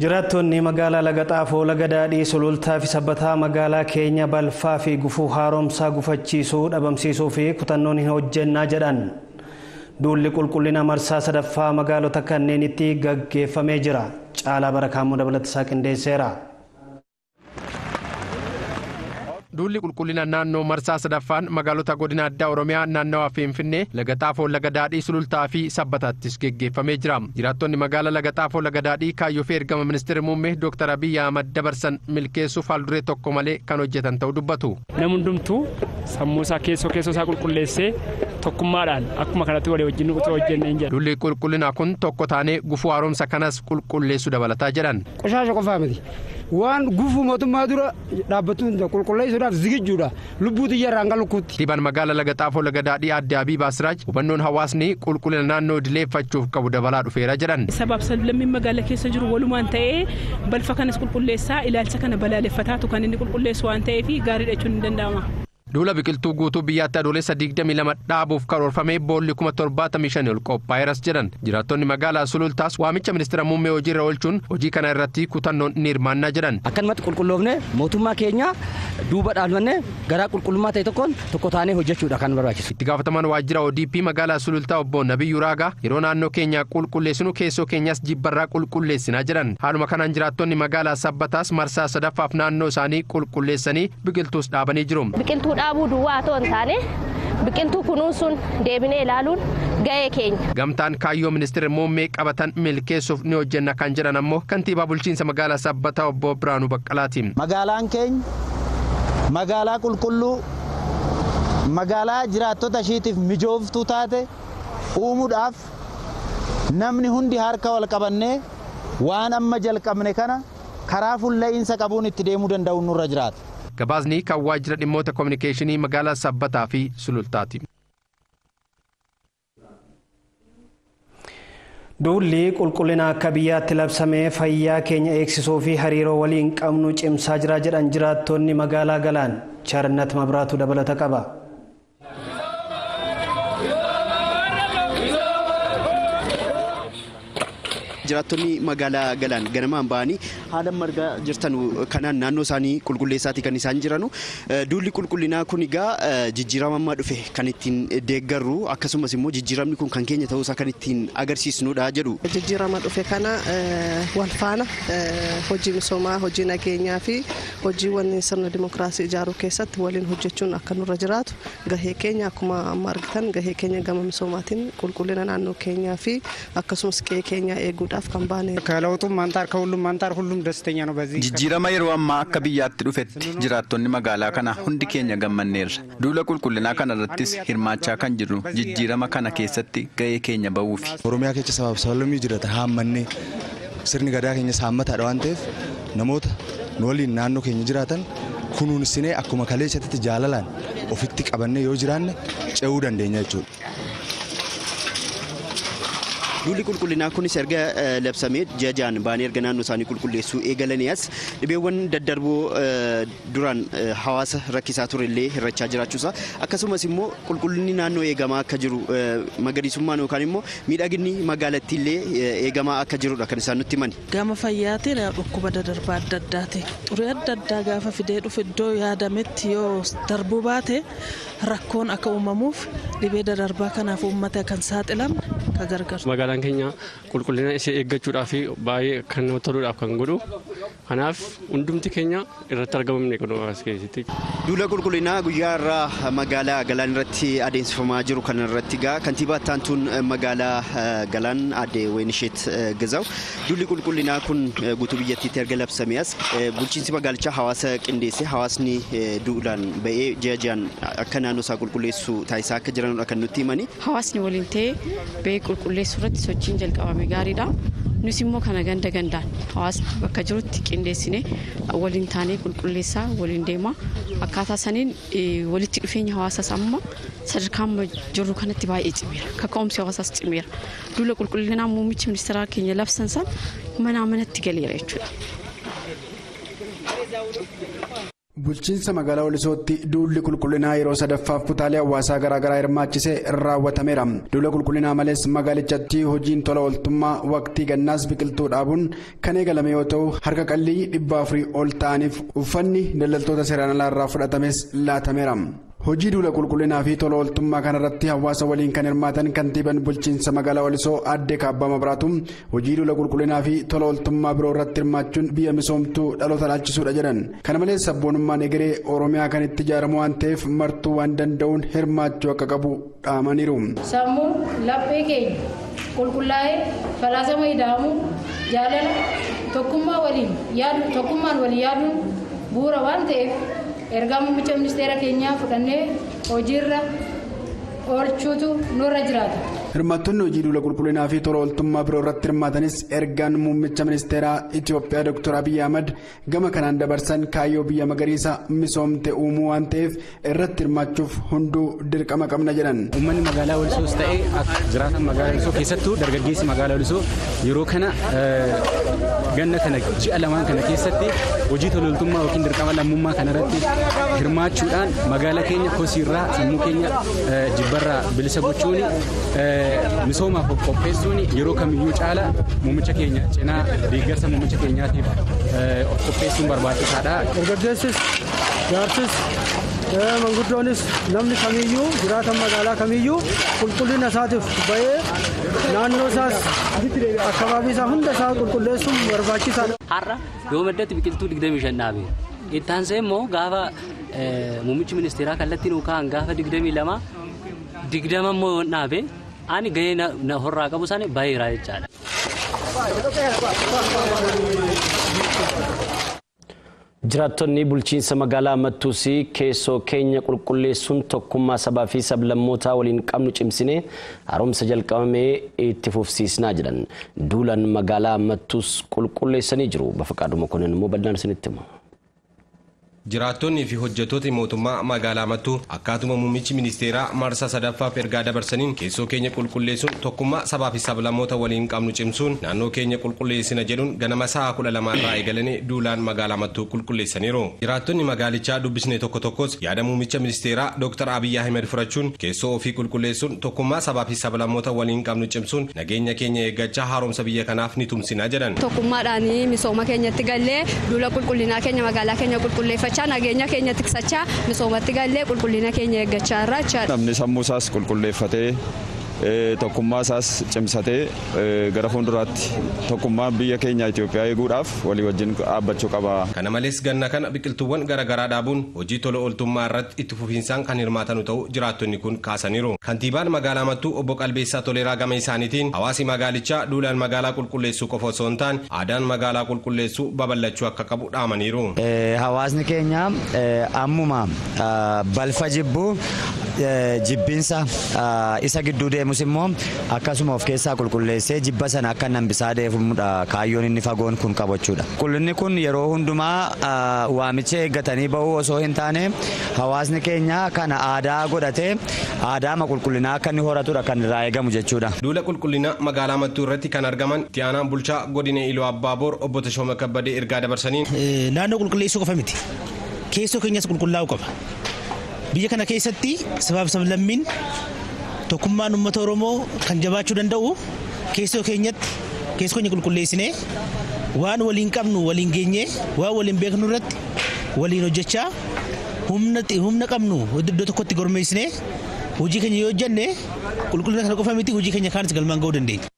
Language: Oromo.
Jiraattonni magaalaa Laga Xaafoo Laga Daadhii Sulultaa fi sabbataa magaalaa keenya balfaa fi gufuu haaromsaa gufachiisuu dhabamsiisuu fi kutannoon hin hojjennaa jedhan. Duulli qulqullina marsaa sadaffaa magaalota kanneenitti gaggeeffamee jira. Caalaa Barakaammoo dabalatasaa qindeesseera. Duulli qulqullina naannoo marsaa sadaffaan magaalota godina addaa Oromiyaa naannawaa Finfinnee laga xaafoo laga daadhii sulultaa fi sabbataattis geggeeffamee jira. Jiraattonni magaalaa laga xaafoo laga daadhii kaayyoo fi ergama ministeera muummee Dr. Abiyyi Ahmad dabarsan milkeessuuf haalduree tokko malee kan hojjetan ta'uu dubbatu. Namni hundumtuu sammuu isaa keessoo keessoo isaa qulqulleessee tokkummaadhaan akkuma kanatti walii wajjin utuu hojjennee hin jedhu. Duulli qulqullinaa kun tokko taanee gufuu haaromsa kanas qulqulleessuu dabalataa jedhan. Qoshasha qofaa miti. Waan gufuu mootummaa dura dhaabbatu qulqulleessuudhaaf zigijjuudha. Lubbuu xiyya irraan kan lukkuutti. Diban magaalaa laga xaafoo laga daadhii adde Abii Baasiraaj hubannoon hawaasni qulqullina naannoo dileeffachuuf qabu dabalaa dhufeera jedhan. Sabaaf sablammiin magaalaa keessa jiru walumaan ta'ee balfa kanas qulqulleessaa ilaalcha kana balaaleffataatu kan inni qulqulleessu waan ta'eef gaariidha jechuun ni danda'ama. Duula biqiltuu guutuu biyyaatti adoolessa 22 dhaabuuf karoorfamee boolli 75 ol qophaa'eeras jedhan jiraattonni magaalaa sulultaas waamicha ministeera muummee hojiirra oolchuun hojii kana irratti kutannoon ni hirmaannaa jedhan. Akkanumatti qulqulloofne mootummaa keenya duuba dhaalmanne garaa qulqullummaa ta'e tokkoon tokko taanee hojjechuudha kan barbaachisu. Itti gaafatamaan waajjira ODP magaalaa sulultaa obbo Nabiyyuu Raagaa yeroo naannoo keenya qulqulleessinu keessoo keenyas jibbarraa qulqulleessinaa jedhan haaluma kanaan jiraattonni magaalaa sabbataas marsaa sadaffaaf naannoo isaanii qulqulleessanii biqiltuus dhaabanii jiru. Dhaabuu duwwaa otoo hin taane biqiltuu kunuunsuun deebinee ilaaluun ga'ee keenya. Gamtaan kaayyoo ministeera muummee qabatan milkeessuuf ni hojjenna kan jedhan ammoo kantiibaa bulchiinsa magaalaa sabbataa obbo Biraanuu Baqqalaati. Magaalaan keenya magaalaa qulqulluu magaalaa jiraattota ishiitiif mijooftuu taate uumuudhaaf namni hundi harka wal qabannee waan amma jalqabne kana karaa fuulla'iinsa qabuun itti deemuu danda'u nurra jiraata. Gabaasni kan waajjira dhimmoota kominikeeshinii magaalaa sabbataa fi sulultaati. Duulli qulqullina akka biyyaatti labsamee fayyaa keenya eegsisuu fi hariiroo waliin qabnu cimsaa jira jedhan jiraattonni magaalaa galaan charnat mabraatu dabalata qaba. Jiraattonni magaalaa galaan ganamaan ba'anii haala margaa jirtan kanaan naannoo isaanii qulqulleessaati kan isaan jiranu duulli qulqullinaa kun egaa jijjiirama ammaa dhufe kan ittiin deeggarru akkasumas immoo jijjiiramni kun kan keenya ta'uusaa kan ittiin agarsiisnudha jedhu. Jijjiirama dhufe kana wal faana hojii misoomaa hojii nageenyaa fi hojiiwwan sirna dimokiraasii ijaaruu keessatti waliin hojjechuun akka nurra jiraatu gahee keenya akkuma amma argitan gahee keenya gama misoomaatiin qulqullina naannoo keenyaa fi akkasumas qe'ee keenyaa eeguudhaaf kan baane. ከለውጡም አንጻር ከሁሉም አንጻር ሁሉም ደስተኛ ነው። በዚህ jijjiirama yeroo ammaa akka biyyaatti dhufetti jiraattonni magaalaa kana hundi keenya gammanneerra duula qulqullinaa kana irrattis hirmaachaa kan jirru jijjiirama kana keessatti ga'ee keenya ba'uufi. oromiyaa keessa sabaaf sablammii jirata haammannee sirni gadaa keenya saammataadha waan ta'eef namoota nu waliin naannoo keenya jiraatan kunuunsinee akkuma kaleessatti jaalalaan ofitti qabannee yoo jiraanne ce'uu dandeenya jechuudha. Duulli qulqullinaa kunis erga labsamee jajaan baanee erga naannoo isaanii qulqulleessuu eegalanias dhibeewwan daddarboo duraan hawaasa rakkisaa turellee hirrachaa jiraachuusaa akkasumas immoo qulqullinni naannoo eegamaa akka jiru magariisummaan yookaan immoo miidhaginni magaalattiillee eegamaa akka jirudha kan isaan nutti himan. Gama fayyaatiin dhukkuba daddarbaa adda addaati. Xurii adda addaa gaafa fidee dhufe iddoo yaadametti yoo darbuu baate rakkoon akka uumamuuf dhibee daddarbaa kanaaf uummata kan saaxilamne ka gargaaru. Magaalaan keenya qulqullina ishee eeggachuudhaaf baay'ee kan toluudhaaf kan godhu. Kanaaf hundumti keenya irratti argamamne kun as keessatti. Duula qulqullinaa guyyaa irraa magaalaa galaan irratti adeemsifamaa jiru kan irratti gaa kantiibaa taantuun magaalaa galaan aadde Waynisheet Gazaw. Duulli qulqullinaa kun guutuu biyyattiitti erga labsamee as bulchiinsi magaalichaa hawaasa qindeessee hawaasni duulaan ba'ee jajaan akka naannoo isaa qulqulleessu taasisaa akka jiranudha kan nutti himani. Hawaasni waliin ta'ee ba'ee qulqulleessuu irratti sochiin jalqabame gaariidha. Nus immoo kana ganda gandaan hawaasni bakka jirutti qindeessine waliin taanee qulqulleessaa waliin deemaa akkaataa saniin walitti dhufeenya hawaasaas amma sadarkaa jirru kanatti baay'ee cimeera kaka'umsi hawaasaas cimeera duula qulqullinaa muummichi ministeeraa keenya labsan san manaa manatti galeera jechuudha. Bulchiinsa magaalaa Waalisootti duulli qulqullinaa yeroo sadaffaaf kutaalee hawaasaa garaagaraa hirmaachisee raawwatameera. Duula qulqullinaa malees magaalichatti hojiin tola ooltummaa waqtii gannaas biqiltuu dhaabuun kan eegalame yoo ta'u harka qallii dhibba afurii ol ta'aniif uffanni daldaltoota seeraan alaa irraa fudhatames laatameera. Hojii duula qulqullinaa fi tola ooltummaa kanarratti hawaasa waliin kan hirmaatan kantiibaan bulchiinsa magaalaa Walisoo aadde Kaabbaa Mabiraatu hojii duula qulqullinaa fi tola ooltummaa biroo irratti hirmaachuun biyya misoomtuu dhaloota dhaalchisuudha jedhan. Kana malees sabboonummaan egeree Oromiyaa kan itti ijaaramu waan ta'eef martuu waan danda'uun hirmaachuu akka qabu dhaamaniiru. Sammuu laphee keenya qulqullaa'ee falaasama ida'amu jaalala waliin tokkummaan walii yaaduun bu'uura waan ta'eef. Ergaa muummicha ministeera keenyaa fudhannee hojiirra oolchuutu nurra jiraata. Hirmaattonni hojii duula qulqullinaa fi tola ooltummaa biroo irratti hirmaatanis ergaan muummicha ministeeraa Itoophiyaa Dr. Abiyyi Ahmad gama kanaan dabarsan kaayyoo biyya magariisa misoomte uumuu waan ta'eef irratti hirmaachuuf hunduu dirqama qabna jedhan. Uummanni magaalaa Walisoos ta'ee jiraatan magaalaa Walisoo keessattuu dargaggeessi magaalaa Walisoo yeroo kana ganna kana ji'a lamaan kana keessatti hojii tola ooltummaa yookiin dirqama lammummaa kanarratti hirmaachuudhaan magaalaa keenya kosiirraa sammuu keenya jibbarraa bilisa gochuun misoomaaf qopheessuun yeroo kamiyyuu caala muummicha keenya cinaa deeggarsa muummicha keenyaatiif of qopheessuun barbaachisaadha. Dargaggeessis jaarsis manguddoonis namni kamiyyuu jiraatan magaalaa kamiyyuu qulqullina isaatiif bahee naannoo isaas akkabaabii isaa hunda isaa qulqulleessuun barbaachisaadha. Har'a yoo maddatti biqiltuu 25 dhaabe itti aansee immoo gaafa muummichi ministeeraa kallattiin ukaan gaafa 22 digdama immoo dhaabe ani gahee horraa qabu sana baay'eera jechaadha. Jiraattonni bulchiinsa magaalaa Mattuusii keessoo keenya qulqulleessuun tokkummaa sabaa fi sablammootaa waliin qabnu cimsine haaromsa jalqabamee itti fufsiisnaa jedhan. Duulaan magaalaa Mattuus qulqulleessanii jiru. Bafaqaaduma kunin immoo bal'inaan isinitti himu. Jiraattonnii fi hojjettooti mootummaa magaalaa Mattuu akkaatuma muummichi ministeeraa marsaa sadaffaaf ergaa dabarsaniin keessoo keenya qulqulleessuun tokkummaa sabaa fi sablammoota waliin qabnu cimsuun naannoo keenya qulqulleessina jedhuun ganama sa'a kudha lamaarraa eegalanii duulaan magaalaa Mattuu qulqulleessaniiru. Jiraattonni magaalichaa dubbisne tokko tokkos yaada muummicha ministeeraa Dr. Abiyyi Ahmed fudhachuun keessoo ofii qulqulleessuun tokkummaa sabaa fi sablammoota waliin qabnu cimsuun nageenya keenya eeggachaa haaromsa biyya kanaaf ni tumsinaa jedhan. Tokkummaadhaan misooma keenyatti gallee duula qulqullinaa keenya magaalaa keenya qulqulleeffachaa nageenya keenya tiksachaa misoomatti gallee qulqullina keenya eeggachaa jechaadha. Namni sammuu isaas qulqulleeffatee tokkummaa isaas cimsatee gara fuulduraatti tokkummaa biyya keenya Itoophiyaa eeguudhaaf walii wajjin dhaabbachuu qaba. Kana malees ganna kana biqiltuuwwan garaagaraa dhaabuun hojii tola ooltummaa irratti itti fufiinsaan kan hirmaatanu ta'uu jiraattonni kun kaasaniiru. Kantiibaan magaalaa Mattuu obbo Qalbeessaa Toleeraa gama isaaniitiin hawaasi magaalichaa duulaan magaalaa qulqulleessuu qofa osoo hin taane aadaan magaalaa qulqulleessuu babal'achuu akka qabu dhaamaniiru. Hawaasni keenya ammuma balfa jibbuu jibbinsa isa gidduu deemus immoo akkasuma of keessaa qulqulleessee jibba sana akka nambisaa deemudha kaayyoon inni fagoon kun qabachuudha. Qulqullinni kun yeroo hundumaa waamicha eeggatanii bahuu osoo hin taane hawaasni keenya kana aadaa godhatee aadaama qulqullinaa akka inni horatudha kan irraa eegamu jechuudha. Duula qulqullina magaalaa Mattuu irratti kan argaman itti aanaan bulchaa godina Iluu Abbaaboor obbo Tashooma Kabbadee ergaa dabarsaniin. Naannoo qulqulleessuu qofa miti. Keessoo keenyas qulqullaa'uu qaba. Biyya kana keessatti sabaaf sablammiin tokkummaan uummata Oromoo kan jabaachuu danda'u keessoo keenyatti keessoo keenya qulqulleessinee waan waliin qabnu waliin geenyee waan waliin beeknu irratti waliin hojjechaa humna qabnu iddoo tokkotti gormeessinee hojii keenya yoo hojjenne qulqullina kana qofa miti hojii keenya kaanis galmaan ga'uu dandeenya.